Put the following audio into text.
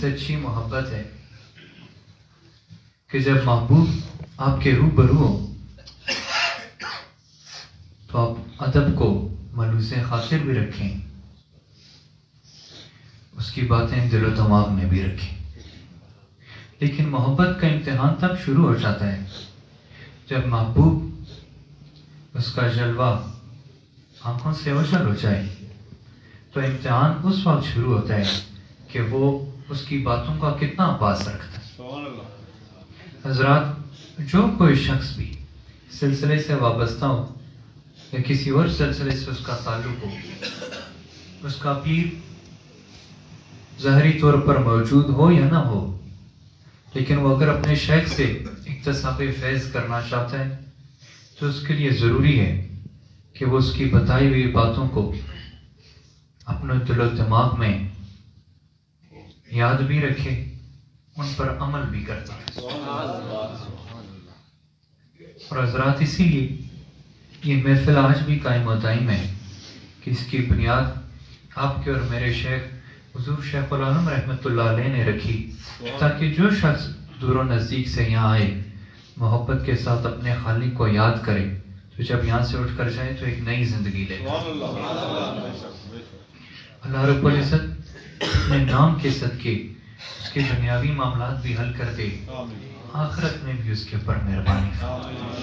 सच्ची मोहब्बत है कि जब महबूब आपके रूबरू हो तो आप अदब को मलूस खातिर भी रखें। उसकी बातें दिलो दिमाग में भी रखें। लेकिन मोहब्बत का इम्तहान तब शुरू हो जाता है जब महबूब उसका जलवा आँखों से ओझल हो जाए तो इम्तिहान उस वक्त शुरू होता है कि वो उसकी बातों का कितना पास रखता है। हजरात जो कोई शख्स भी सिलसिले से वाबस्ता हो या किसी और सिलसिले से उसका ताल्लुक हो उसका पीर ज़हरी तौर पर मौजूद हो या ना हो लेकिन वो अगर अपने शेख से इकतसाब फैज़ करना चाहता है तो उसके लिए ज़रूरी है कि वो उसकी बताई हुई बातों को अपने दिलो दिमाग में याद भी रखे, उन पर अमल भी करता है। और हजरात, इसीलिए ये महफिल आज भी कायम दायम है कि इसकी बुनियाद आपके और मेरे शेख, हजूर शेख आलम रहमत ने रखी, ताकि जो शख्स दूर नज़दीक से यहाँ आए, मोहब्बत के साथ अपने खालिक को याद करे तो जब यहाँ से उठ कर जाए तो एक नई ज़िंदगी ले। अल्लाह रब्बुल अपने नाम के सदके उसके दुनियावी मामला भी हल कर दे। आखिरत में भी उसके ऊपर मेहरबानी।